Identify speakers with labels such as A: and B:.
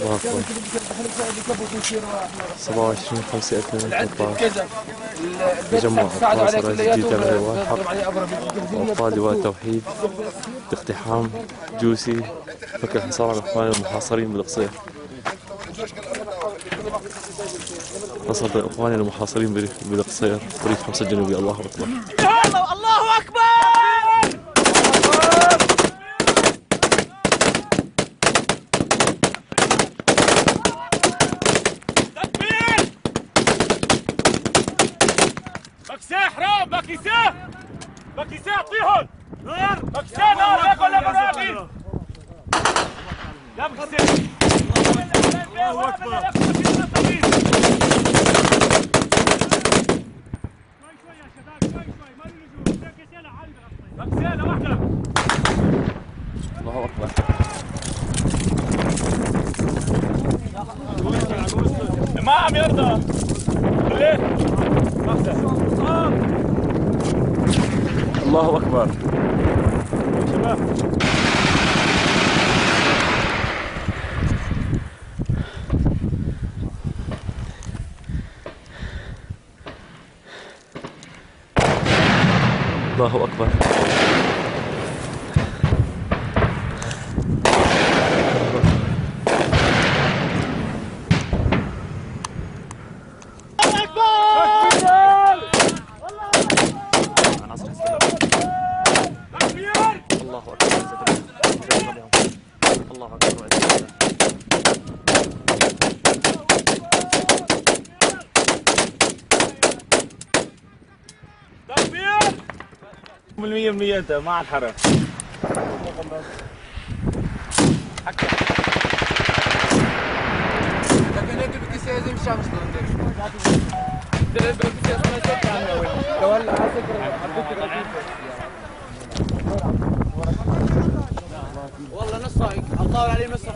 A: الله أكبر 27 5 2013 تجمع جديدة للرواية الحق وأبطال لواء التوحيد باقتحام جوسي فك الحصار على الإخوان المحاصرين بالقصير حصل الإخوان المحاصرين بالقصير الجنوبي الله أكبر
B: الله اكبر بكساه حرام بكساه بكساه اعطيهم نار بكساه نار لا ولا براغي لا بكساه الله اكبر
A: الله أكبر
B: ما عم يرضى
A: الله أكبر.
B: شباب
A: الله أكبر
B: تكبير
A: الله أكبر الله أكبر.
B: تكبير بالمية بالمية أنت مع الحرم
C: لكن هيك بكيس لازم الشمس الصائق الطاولة عليه مصر